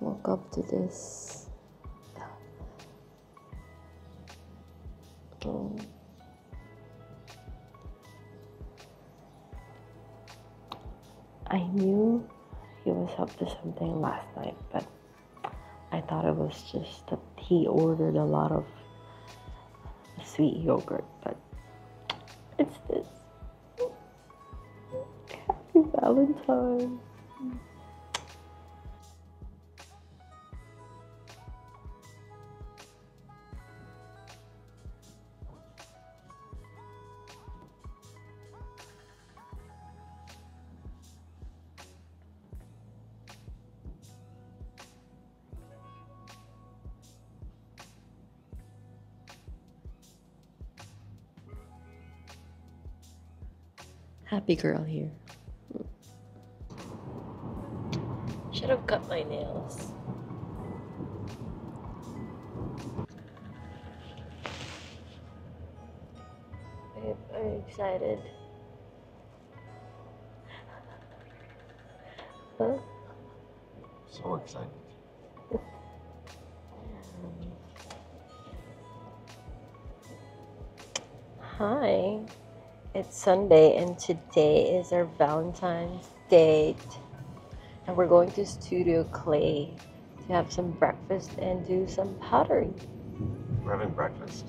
woke up to this. I knew he was up to something last night, but I thought it was just that he ordered a lot of sweet yogurt, but it's this. Happy Valentine. Happy girl here. Should have cut my nails. I'm you excited? Huh? So excited. Hi. It's Sunday and today is our Valentine's date. And we're going to Studio Clay to have some breakfast and do some pottery. We're having breakfast.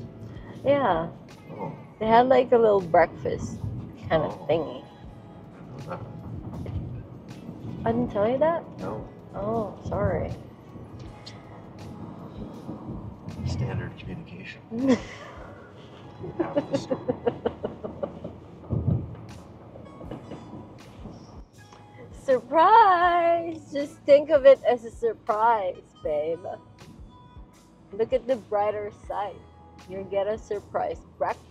Yeah, Oh, they had like a little breakfast kind of Oh. thingy. I didn't tell you that? No. Oh, sorry. Standard communication. surprise! Just think of it as a surprise, babe. Look at the brighter side. You get a surprise breakfast.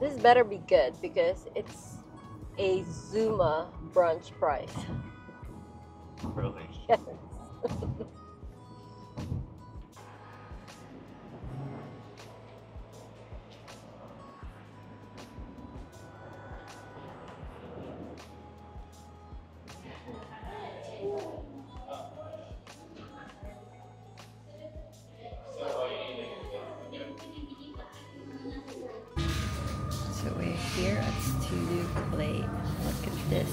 This better be good because it's a Zuma brunch price. Really? Yes. Look at this.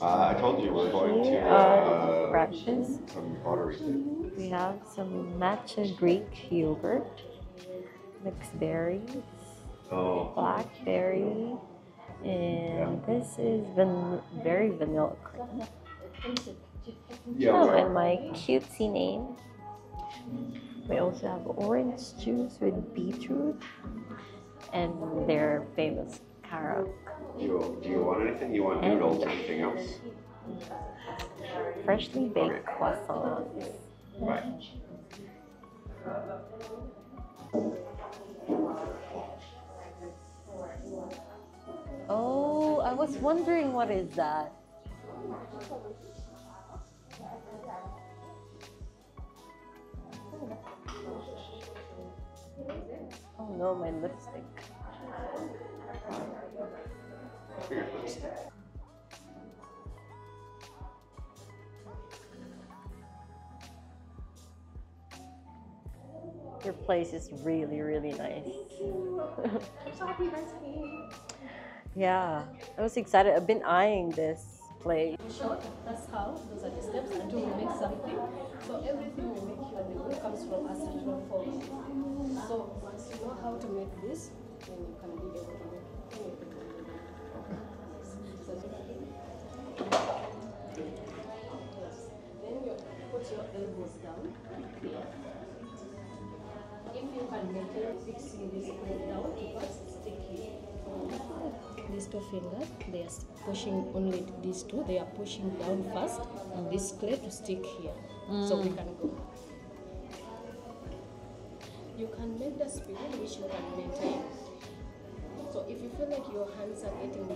Uh, I told you we're going to uh, breakfast. some pottery. We have some matcha Greek yogurt, mixed berries, Oh, blackberry, and this is van- very vanilla cream. yeah. Oh, and my cutesy name. We also have orange juice with beetroot and their famous carrot. Do you, do you want anything? You want noodles or anything else? Freshly baked croissants. Right. I was wondering what is that? Oh no, my lipstick. Your place is really, really nice. yeah, I was excited. I've been eyeing this place. short. That's how those are the steps until we make something. So everything we make here, the comes from us from form. So once you know how to make this, then you can be able to make anything. So then you put your elbows down. If you can maintain fixing this plate down two fingers, they are pushing only these two. They are pushing down first, and this clay to stick here. So we mm. can go. You can make the speed which you can maintain. So if you feel like your hands are getting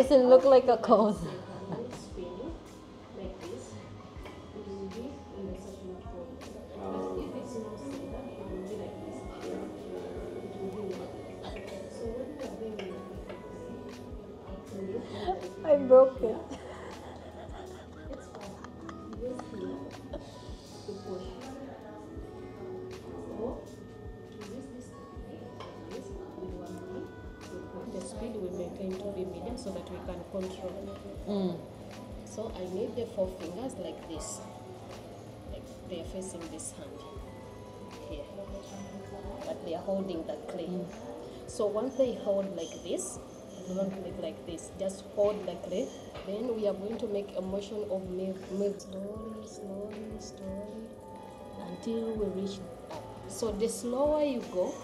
It doesn't look like a cone. Speed we maintain to be medium so that we can control. Mm. So I need the four fingers like this. Like they are facing this hand here. But they are holding the clay. So once they hold like this, don't make like this. Just hold the clay. Then we are going to make a motion of move, move slowly, slowly, slowly until we reach up. So the slower you go,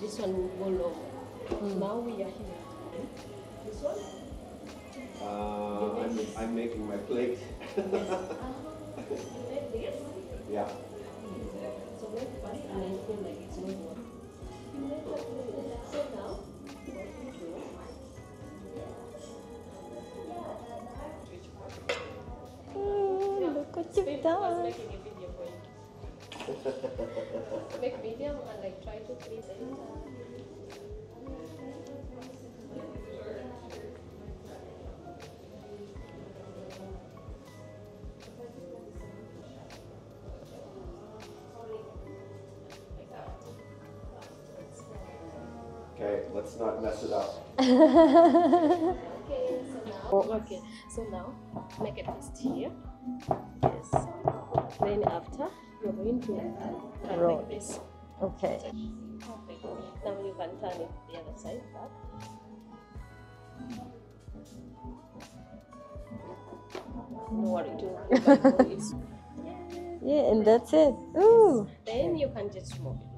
this one will go lower. Now we are here. This one. Uh, I'm, I'm making my plate. Yeah. So make fast and I feel like it's not working. So now, what you do, Ooh, look what you've done. making video. Make medium and like try to please Okay, let's not mess it up. Okay, so now, okay, so now make a twist here. Yes. Then after, you're going to turn Roll. like this. Okay. Perfect. Now you can turn it the other side back. No worry, to you can roll it. Yeah, and that's it. Ooh. Then you can just move it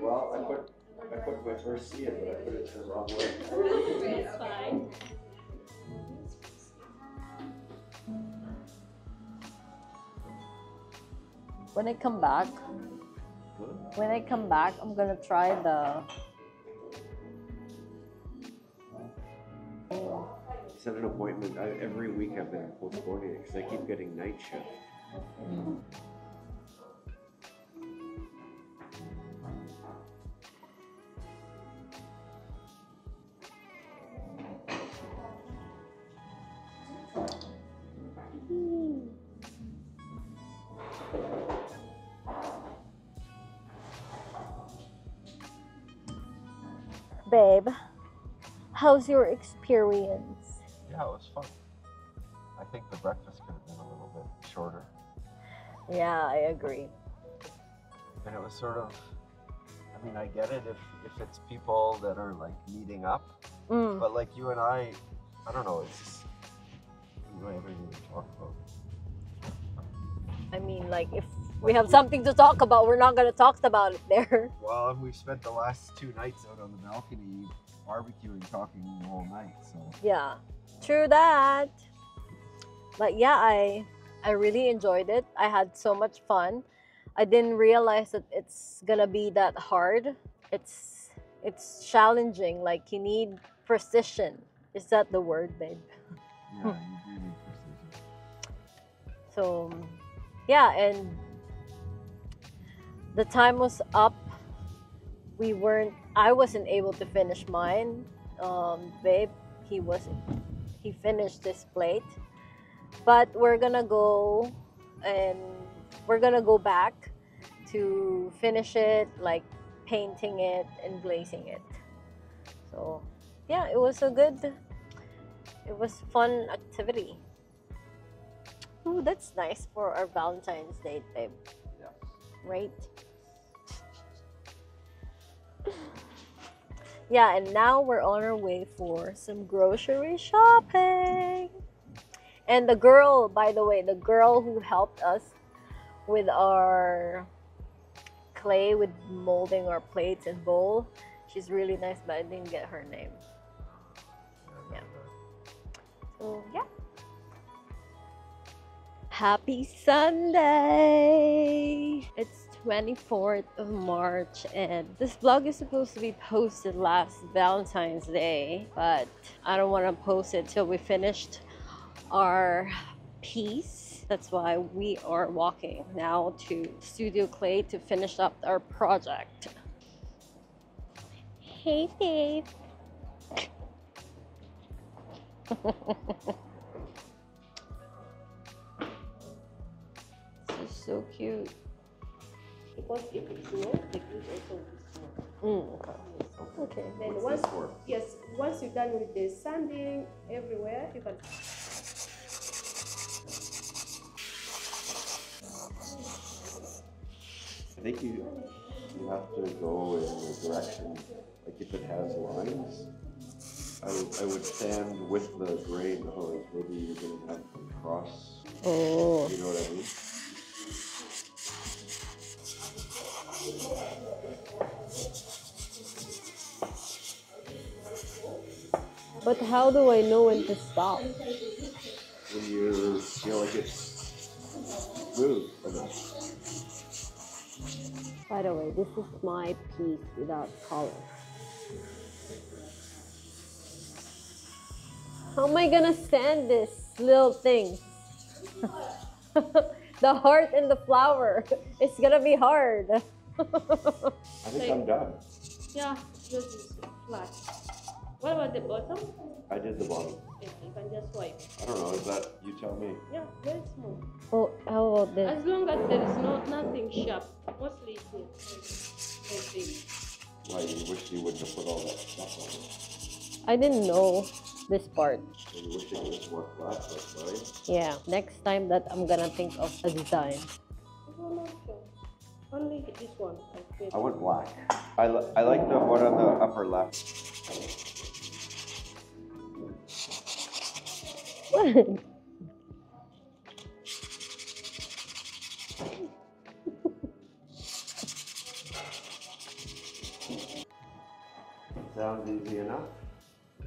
Well, I put, I put my first C in, but I put it the wrong way. It's fine. When I come back, when I come back, I'm gonna try the. Set an appointment. I, every week I've been postponing it because I keep getting night shift. Babe, how's your experience? Yeah, it was fun. I think the breakfast could have been a little bit shorter. Yeah, I agree. And it was sort of, I mean, I get it if, if it's people that are like meeting up, Mm. but like you and I, I don't know, it's just, we don't have anything talk about. I mean, like, if we have something to talk about, we're not gonna talk about it there. Well, and we've spent the last two nights out on the balcony barbecuing, talking the whole night, so. Yeah, true that. But yeah, I I really enjoyed it. I had so much fun. I didn't realize that it's gonna be that hard. It's it's challenging. Like you need precision. Is that the word, babe? Yeah, hmm. you do need precision. So yeah, and the time was up. We weren't. I wasn't able to finish mine. Um, babe, he wasn't. He finished his plate, but we're gonna go and we're gonna go back to finish it, like painting it and glazing it. So yeah, it was a good, it was fun activity. Ooh, that's nice for our Valentine's Day, babe. Yeah. Right? Yeah, and now we're on our way for some grocery shopping. And the girl, by the way, the girl who helped us with our clay with molding our plates and bowl, she's really nice, but I didn't get her name. Yeah. So yeah. Happy Sunday! It's 24th of March and this vlog is supposed to be posted last Valentine's Day, but I don't want to post it till we finished our piece. That's why we are walking now to Studio Clay to finish up our project. Hey, Dave. this is so cute. Because if it's small, the glue also will be small. Mm, okay. Yes. Okay. Then What's once yes, once you're done with the sanding everywhere, you can I think you, you have to go in the direction, like if it has lines, I would, I would stand with the grain, otherwise maybe you're gonna have to cross, Oh. you know what I mean? But how do I know when to stop? When you feel like it's smooth enough. By the way, this is my piece without color. How am I gonna stand this little thing? the heart and the flower. It's gonna be hard. I think I'm done. yeah, this is flat. What about the bottom? I did the bottom. Yeah, you can just wipe. I don't know, is that, you tell me. Yeah, very small. oh, how about this? As long as there is no nothing sharp, mostly it's like. Why, you wish you wouldn't have put all that stuff on it. I didn't know this part. And you wish it was more flat like. Yeah, next time that I'm gonna think of a design. No, no, sure. Only this one. I feel. I went black. I, li- I like the one on the upper left. Sounds easy enough.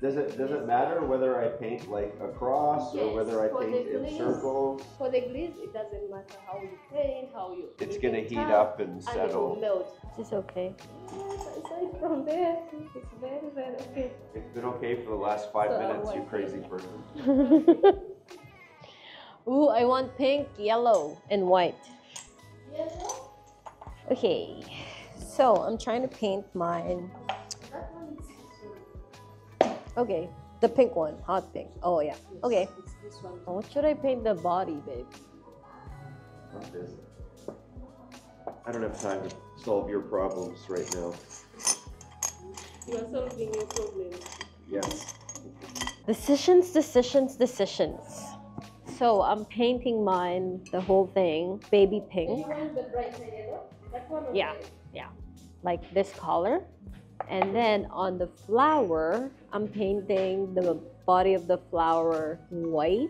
Does it, does it matter whether I paint like across or Yes, whether I paint in glaze. circles? For the glaze, it doesn't matter how you paint, how you. It's gonna heat tap, up and And settle. melt. Is this okay? Yes, aside from there, it's very, very okay. It's been okay for the last five So, minutes, you what- crazy person. Ooh, I want pink, yellow, and white. Okay, so I'm trying to paint mine. Okay, the pink one, hot pink. Oh yeah. Okay. It's this one. What should I paint the body, babe? Not this. I don't have time to solve your problems right now. You are solving your problems. Yes. Decisions, decisions, decisions. So I'm painting mine, the whole thing, baby You pink, want the bright yellow? That one or Yeah. like this color. And then on the flower, I'm painting the body of the flower white,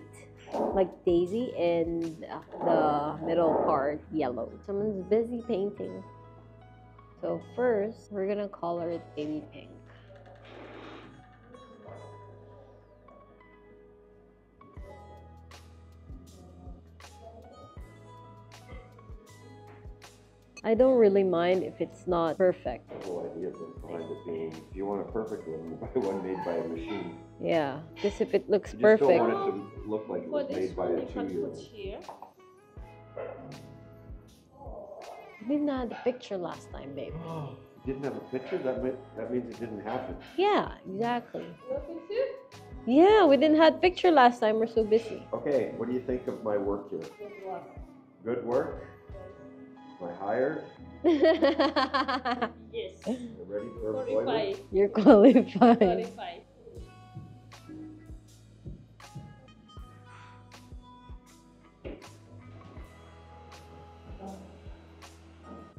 like daisy, and the middle part yellow. Someone's busy painting. So first, we're gonna color it baby pink. I don't really mind if it's not perfect. The whole idea behind it being, if you want a perfect one, you buy one made by a machine. Yeah, because if it looks You just don't want it to look like it was this made by one, a you put two-year-old. here. we didn't have the picture last time, babe. Didn't have a picture? That meant, that means it didn't happen. Yeah, exactly. You want? Yeah, we didn't have picture last time. We're so busy. Okay, what do you think of my work here? Good work. Good work. Am I hired? Yes. You ready for employment? Qualified. You're qualified. Qualified.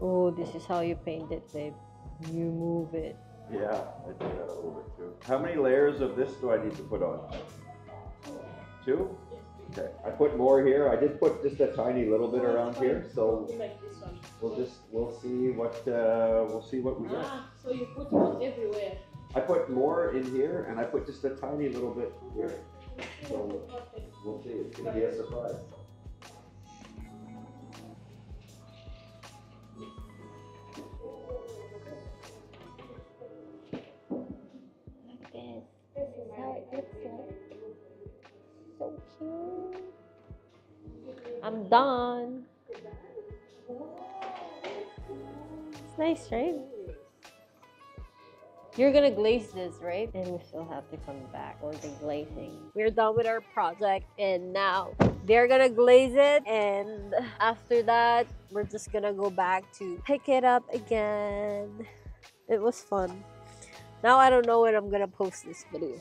Oh, this is how you paint it, babe. You move it. Yeah, I do that a little bit too. How many layers of this do I need to put on? Two? Okay, I put more here. I did put just a tiny little bit around here, so Like this one. we'll just, we'll see what, uh, we'll see what we get. Ah, so you put one everywhere. I put more in here and I put just a tiny little bit here. So we'll see, it's gonna be a surprise. I'm done. It's nice, right? You're gonna glaze this, right? And we still have to come back for the glazing. We're done with our project and now they're gonna glaze it and after that we're just gonna go back to pick it up again. It was fun. Now I don't know when I'm gonna post this video.